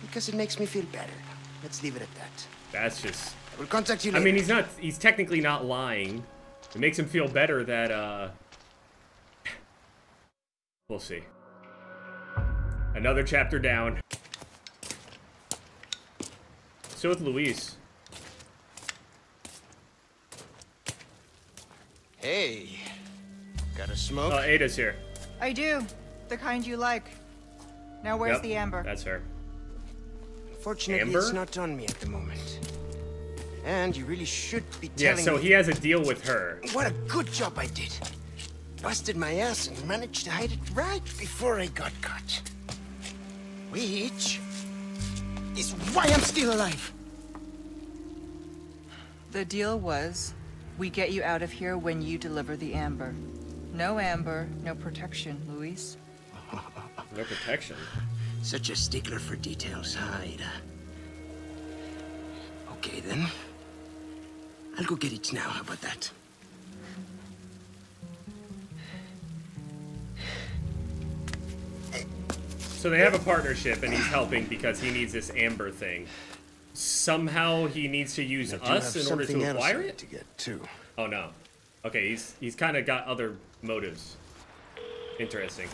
[SPEAKER 8] Because it makes me feel better. Let's leave it at that.
[SPEAKER 2] That's just.
[SPEAKER 8] We'll contact you Later.
[SPEAKER 2] I mean, he's not. He's technically not lying. It makes him feel better that. uh... We'll see. Another chapter down. So with Luis.
[SPEAKER 8] Hey, got a smoke?
[SPEAKER 2] Oh, Ada's here.
[SPEAKER 9] I do. The kind you like. Now where's
[SPEAKER 2] Yep,
[SPEAKER 9] the amber?
[SPEAKER 2] That's her.
[SPEAKER 8] Fortunately,
[SPEAKER 2] Amber?
[SPEAKER 8] it's not on me at the moment. And you really should be
[SPEAKER 2] Yeah, so
[SPEAKER 8] me
[SPEAKER 2] he has a deal with her.
[SPEAKER 8] what a good job I did. Busted my ass and managed to hide it right before I got caught. Which is why I'm still alive.
[SPEAKER 9] The deal was, we get you out of here when you deliver the amber. No amber, no protection, Luis.
[SPEAKER 2] No protection.
[SPEAKER 8] Such a stickler for details, huh, Ada? Okay, then. I'll go get it now. How about that?
[SPEAKER 2] So they have a partnership, and he's helping because he needs this amber thing. Somehow he needs to use
[SPEAKER 8] I
[SPEAKER 2] us in order to acquire it.
[SPEAKER 8] To get too.
[SPEAKER 2] Oh no. Okay, he's he's kind of got other motives. Interesting.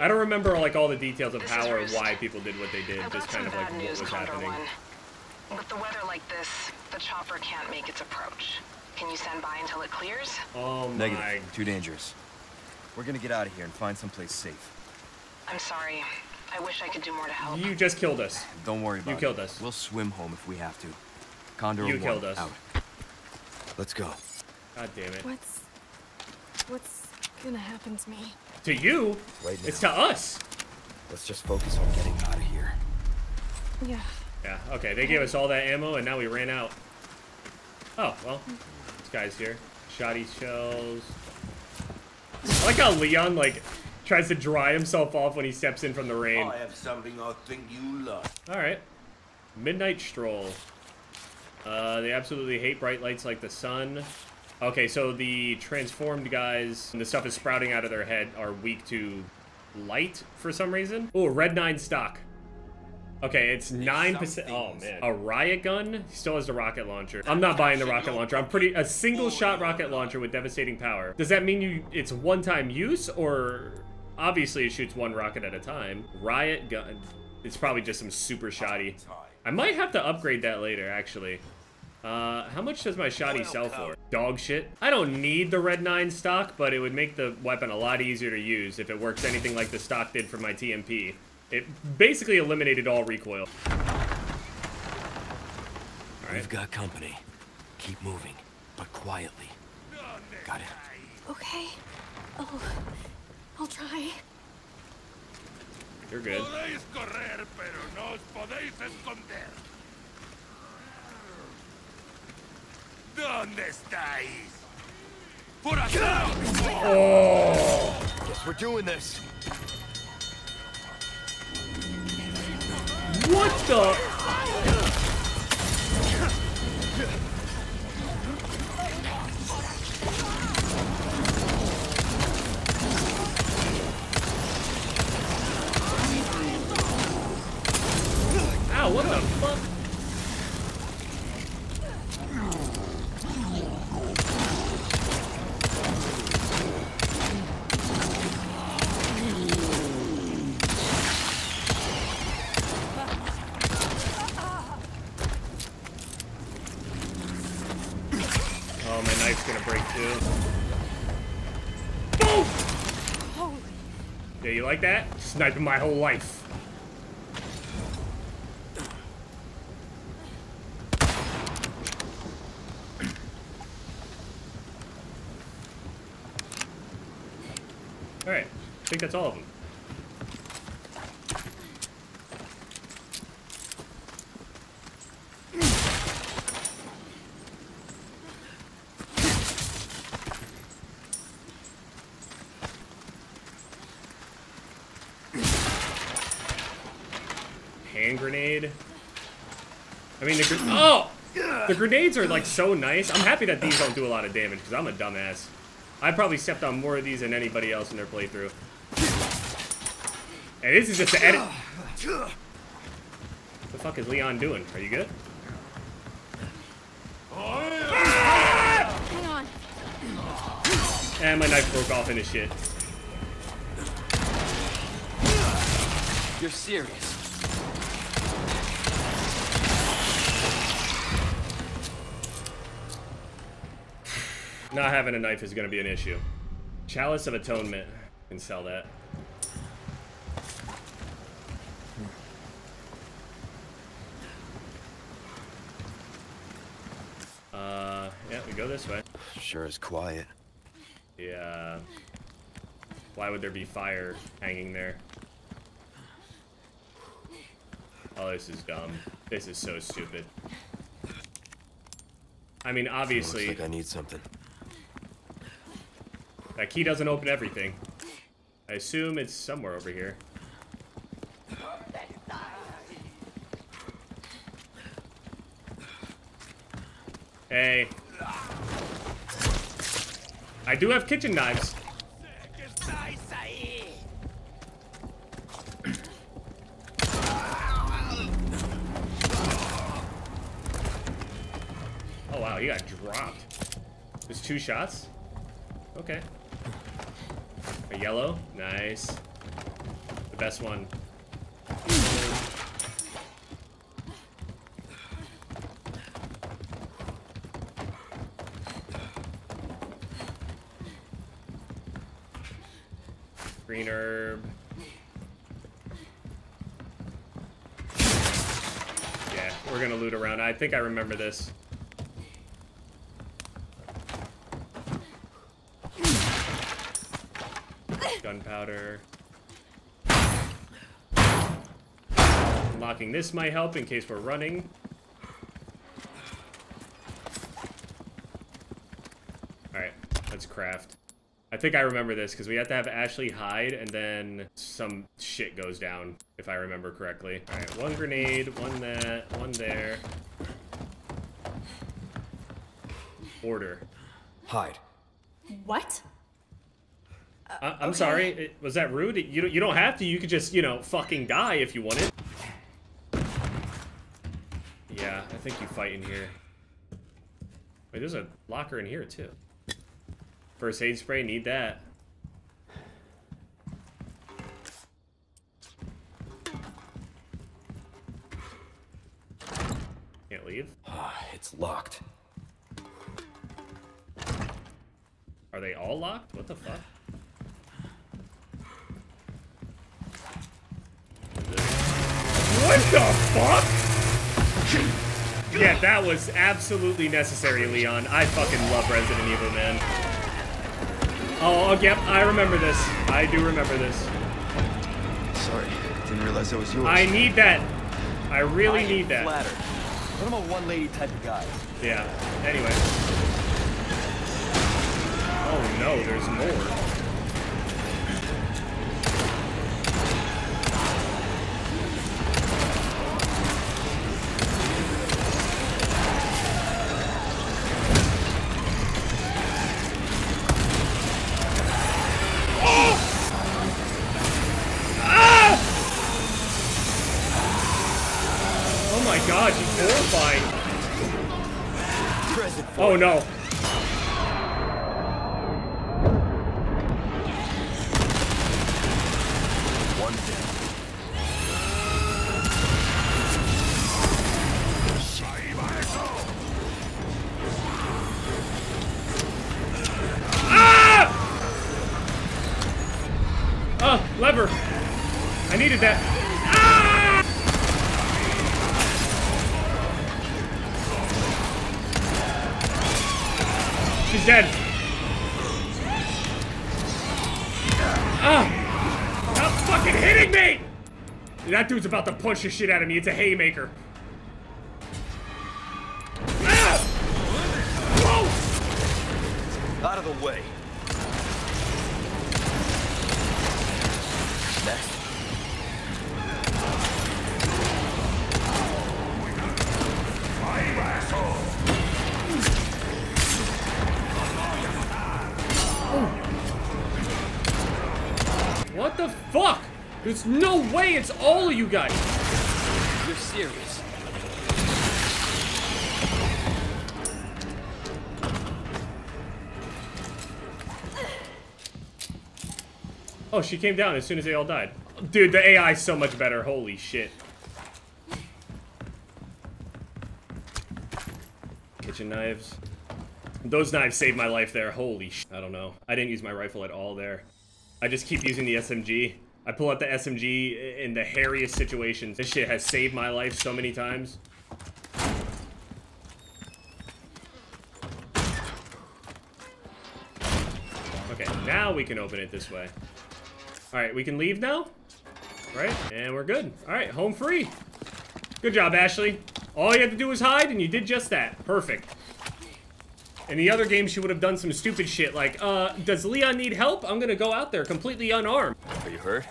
[SPEAKER 2] I don't remember like all the details of
[SPEAKER 4] This
[SPEAKER 2] how
[SPEAKER 4] is
[SPEAKER 2] or
[SPEAKER 4] Roost.
[SPEAKER 2] why people did what they did,
[SPEAKER 4] I've
[SPEAKER 2] just kind of like what was happening.
[SPEAKER 4] One. With the weather like this, the chopper can't make its approach. Can you stand by until it clears?
[SPEAKER 2] Oh my.
[SPEAKER 3] Negative. Too dangerous. We're gonna get out of here and find someplace safe.
[SPEAKER 4] I'm sorry. I wish I could do more to help.
[SPEAKER 2] You just killed us.
[SPEAKER 3] Don't worry about it.
[SPEAKER 2] You killed us.
[SPEAKER 3] We'll swim home if we have to. Condor
[SPEAKER 2] You
[SPEAKER 3] one,
[SPEAKER 2] killed us.
[SPEAKER 3] Out. Let's go.
[SPEAKER 2] God damn it.
[SPEAKER 7] What's. What's gonna happen to me?
[SPEAKER 2] To you?
[SPEAKER 3] Right
[SPEAKER 2] It's to us.
[SPEAKER 3] Let's just focus on getting out of here.
[SPEAKER 7] Yeah.
[SPEAKER 2] Yeah. Okay. They gave us all that ammo, and now we ran out. Oh well. This guy's here. Shoddy shells. I like how Leon like tries to dry himself off when he steps in from the rain.
[SPEAKER 5] I have something I think you love.
[SPEAKER 2] All right. Midnight stroll. Uh, they absolutely hate bright lights like the sun. Okay, so the transformed guys and the stuff is sprouting out of their head are weak to light for some reason. Oh, red nine stock. Okay, it's nine percent. Oh man, a riot gun still has the rocket launcher. I'm not buying the rocket launcher. I'm pretty a single shot rocket launcher with devastating power. Does that mean you it's one time use or obviously it shoots one rocket at a time? Riot gun. It's probably just some super shoddy. I might have to upgrade that later actually. Uh, how much does my shoddy sell for? Dog shit. I don't need the red 9 stock, but it would make the weapon a lot easier to use if it works anything like the stock did for my TMP. It basically eliminated all recoil.
[SPEAKER 3] We've got company. Keep moving, but quietly. Got it?
[SPEAKER 7] Okay. Oh, I'll try.
[SPEAKER 2] You're good.
[SPEAKER 5] Podéis correr, pero no os podéis esconder. ¿Dónde estáis? ¡Por acá! Oh.
[SPEAKER 3] Guess we're doing this.
[SPEAKER 2] What the? Sniping my whole life. Alright, I think that's all of. Hand grenade. I mean, the gr- oh, the grenades are like so nice. I'm happy that these don't do a lot of damage because I'm a dumbass. I probably stepped on more of these than anybody else in their playthrough. And this is just the edit. What the fuck is Leon doing? Are you good?
[SPEAKER 7] Hang on.
[SPEAKER 2] And my knife broke off into shit.
[SPEAKER 3] You're serious.
[SPEAKER 2] Not having a knife is going to be an issue. Chalice of Atonement. Can sell that. Uh, yeah, we go this way.
[SPEAKER 3] Sure is quiet.
[SPEAKER 2] Yeah. Why would there be fire hanging there? Oh, this is dumb. This is so stupid. I mean, obviously,
[SPEAKER 3] Looks like I need something.
[SPEAKER 2] That key doesn't open everything. I assume it's somewhere over here. Hey. I do have kitchen knives. Oh wow, you got dropped. Just two shots? Okay. Yellow? Nice. The best one. Green herb. Yeah, we're gonna loot around. I think I remember this. Gunpowder. Unlocking this might help in case we're running. Alright, let's craft. I think I remember this because we have to have Ashley hide and then some shit goes down, if I remember correctly. Alright, one grenade, one that, one there. Order.
[SPEAKER 3] Hide.
[SPEAKER 7] What?
[SPEAKER 2] I- I'm sorry. It- was that rude? You don't, you don't have to. You could just, you know, fucking die if you wanted. Yeah, I think you fight in here. Wait, there's a locker in here too. First aid spray, need that. Can't leave.
[SPEAKER 3] Ah, it's locked.
[SPEAKER 2] Are they all locked? What the fuck? What the fuck? Yeah, that was absolutely necessary, Leon. I fucking love Resident Evil, man. Oh, oh, yep, I remember this. I do remember this.
[SPEAKER 3] Sorry, didn't realize that was yours.
[SPEAKER 2] I need that. I really need that.
[SPEAKER 3] Flattered. But I'm a one lady type of guy.
[SPEAKER 2] Yeah. Anyway. Oh no, there's more. I needed that. Ah! She's dead. Ah! Stop fucking hitting me! That dude's about to punch the shit out of me. It's a haymaker. Ah!
[SPEAKER 3] Out of the way.
[SPEAKER 2] It's all of you guys.
[SPEAKER 3] You're serious.
[SPEAKER 2] Oh, she came down as soon as they all died. Dude, the AI is so much better. Holy shit. Kitchen knives. Those knives saved my life there. Holy sh! I don't know. I didn't use my rifle at all there. I just keep using the SMG. I pull out the SMG in the hairiest situations. This shit has saved my life so many times. Okay, now we can open it this way. Alright, we can leave now? Right? And we're good. Alright, home free. Good job, Ashley. All you had to do was hide, and you did just that. Perfect. In the other game, she would have done some stupid shit like, uh, does Leon need help? I'm gonna go out there completely unarmed.
[SPEAKER 3] Are you hurt?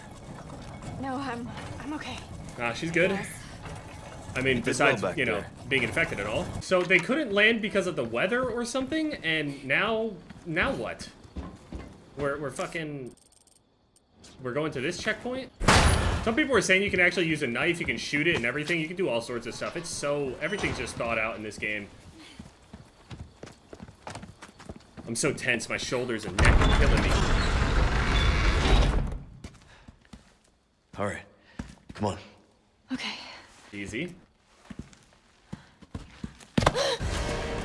[SPEAKER 7] No, I'm I'm okay.
[SPEAKER 2] Ah, she's good.
[SPEAKER 7] Yes.
[SPEAKER 2] I mean, besides,
[SPEAKER 3] well
[SPEAKER 2] you know,
[SPEAKER 3] there.
[SPEAKER 2] being infected at all. So they couldn't land because of the weather or something, and now, now what? We're, we're fucking, we're going to this checkpoint? Some people were saying you can actually use a knife, you can shoot it and everything, you can do all sorts of stuff. It's so, everything's just thought out in this game. I'm so tense, my shoulders and neck are killing me.
[SPEAKER 3] All right. Come on.
[SPEAKER 7] Okay.
[SPEAKER 2] Easy.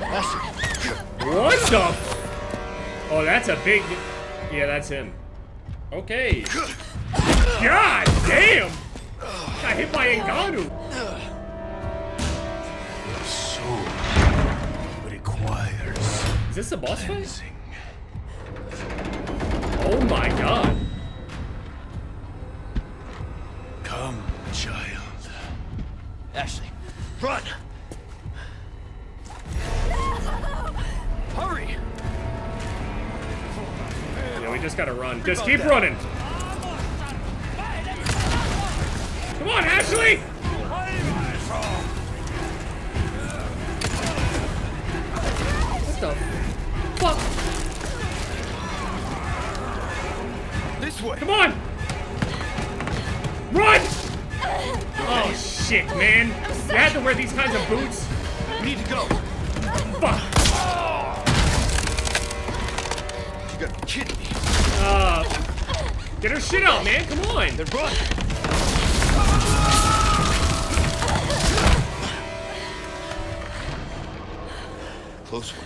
[SPEAKER 3] Ashley.
[SPEAKER 2] What the? f- Oh, that's a big. Yeah, that's him. Okay. God damn! Got hit by Ngannou. This a boss fight? Oh my god.
[SPEAKER 1] Come, child.
[SPEAKER 3] Ashley. Run! Hurry!
[SPEAKER 2] Yeah, we just gotta run. Just keep running. Wear these kinds of boots?
[SPEAKER 3] We need to go.
[SPEAKER 2] Fuck.
[SPEAKER 3] You gotta be kidding me.
[SPEAKER 2] Uh, get her shit out, man. Come on.
[SPEAKER 3] They're run. Close one.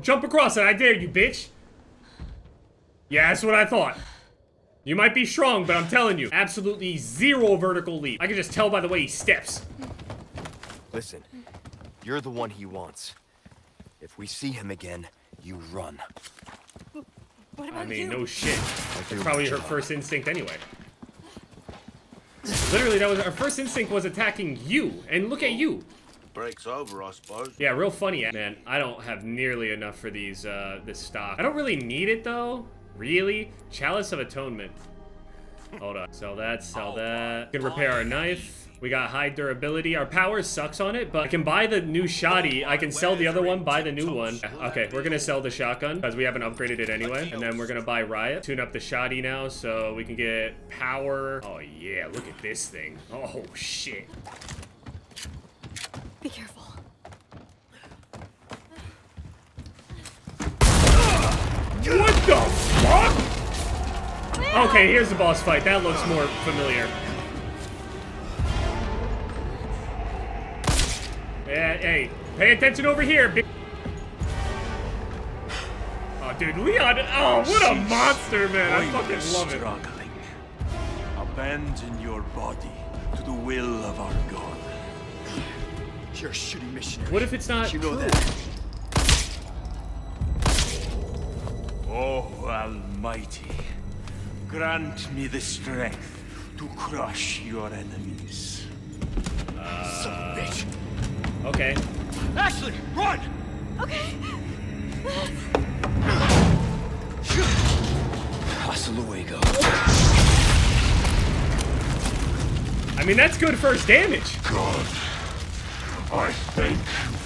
[SPEAKER 2] Jump across it. I dare you, bitch. Yeah, that's what I thought. You might be strong, but I'm telling you, absolutely zero vertical leap. I can just tell by the way he steps.
[SPEAKER 3] Listen, you're the one he wants. If we see him again, you run.
[SPEAKER 7] What about
[SPEAKER 2] I mean,
[SPEAKER 7] you?
[SPEAKER 2] no shit.
[SPEAKER 3] I'll
[SPEAKER 2] That's probably her first instinct anyway. Literally, that was our first instinct was attacking you, and look at you.
[SPEAKER 5] Break's over, I suppose.
[SPEAKER 2] Yeah, real funny, man. I don't have nearly enough for these, uh, this stock. I don't really need it though. Really? Chalice of Atonement. Hold on. Sell that, sell that. Can repair our knife. We got high durability. Our power sucks on it, but I can buy the new shoddy. I can sell the other one, buy the new one. Okay, we're gonna sell the shotgun because we haven't upgraded it anyway. And then we're gonna buy Riot. Tune up the shoddy now so we can get power. Oh yeah, look at this thing. Oh shit.
[SPEAKER 7] Be careful.
[SPEAKER 2] What the fuck? Okay, here's the boss fight. That looks more familiar. Yeah, hey, pay attention over here, big. Oh, dude, Leon. Oh, what a monster, man. I fucking love it.
[SPEAKER 5] struggling. Abandon your body to the will of our God.
[SPEAKER 3] You're a shitty missionary.
[SPEAKER 2] What if it's not
[SPEAKER 3] You know
[SPEAKER 2] true?
[SPEAKER 3] that.
[SPEAKER 5] Oh, Almighty, grant me the strength to crush your enemies.
[SPEAKER 3] Son of a bitch.
[SPEAKER 2] Okay.
[SPEAKER 3] Ashley, run!
[SPEAKER 7] Okay.
[SPEAKER 3] Hasta luego.
[SPEAKER 2] I mean, that's good first damage.
[SPEAKER 5] God, I thank you for your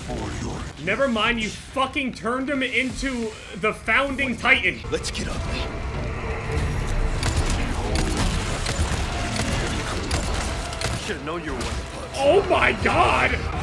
[SPEAKER 2] Never mind, you fucking turned him into the founding titan.
[SPEAKER 3] Let's get up. Should have known you were one of the.
[SPEAKER 2] Oh my god!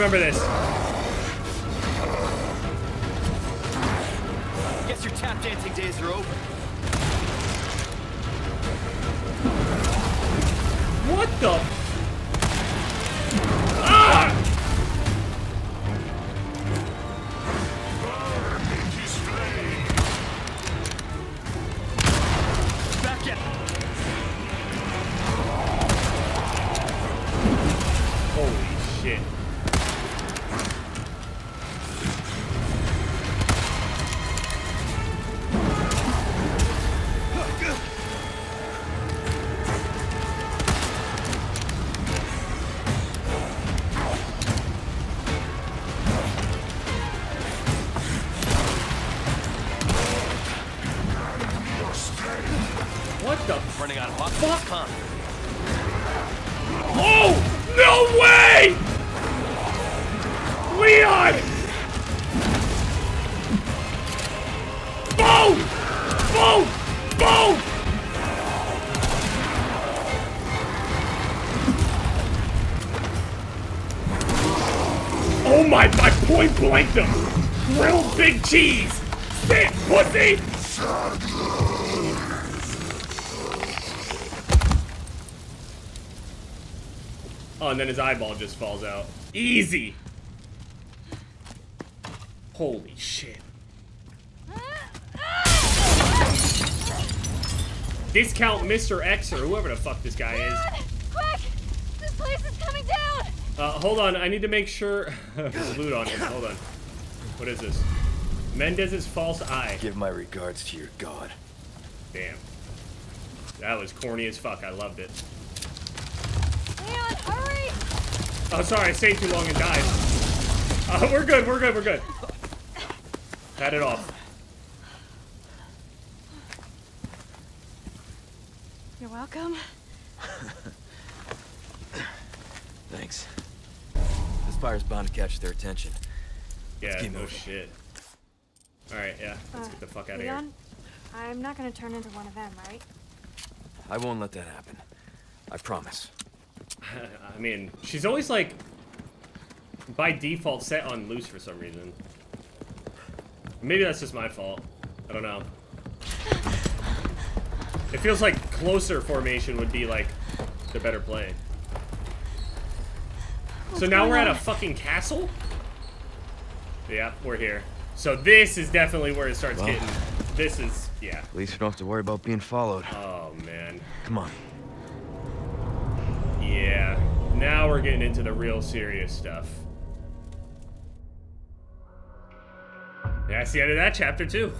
[SPEAKER 2] Remember this.
[SPEAKER 3] Guess your tap dancing days are over.
[SPEAKER 2] Oh my, I point blanked him! Grilled big cheese! Sit, pussy! Oh, and then his eyeball just falls out. Easy! Holy shit. Discount Mr. X or whoever the fuck this guy is.
[SPEAKER 7] Run! Quick! This place is coming down!
[SPEAKER 2] Uh, hold on, I need to make sure. Loot on him. Hold on. What is this? Mendez's false eye.
[SPEAKER 3] Give my regards to your god.
[SPEAKER 2] Damn. That was corny as fuck. I loved it.
[SPEAKER 7] Leon, hurry!
[SPEAKER 2] Oh, sorry, I stayed too long and died. Uh, we're good, we're good, we're good. Pat it off.
[SPEAKER 7] You're welcome.
[SPEAKER 3] Thanks. This fire's bound to catch their attention.
[SPEAKER 2] Yeah,
[SPEAKER 3] keep
[SPEAKER 2] no
[SPEAKER 3] moving.
[SPEAKER 2] shit. Alright, yeah, let's get the fuck out of here.
[SPEAKER 7] Leon, I'm not gonna turn into one of them, right?
[SPEAKER 3] I won't let that happen. I promise.
[SPEAKER 2] I mean, she's always like, by default, set on loose for some reason. Maybe that's just my fault. I don't know. It feels like closer formation would be like the better play. So now we're at a fucking castle? Yeah, we're here. So this is definitely where it starts
[SPEAKER 3] Well.
[SPEAKER 2] getting. This is, yeah.
[SPEAKER 3] At least we don't have to worry about being followed.
[SPEAKER 2] Oh man.
[SPEAKER 3] Come on.
[SPEAKER 2] Yeah. Now we're getting into the real serious stuff. Yeah, that's the end of that chapter too.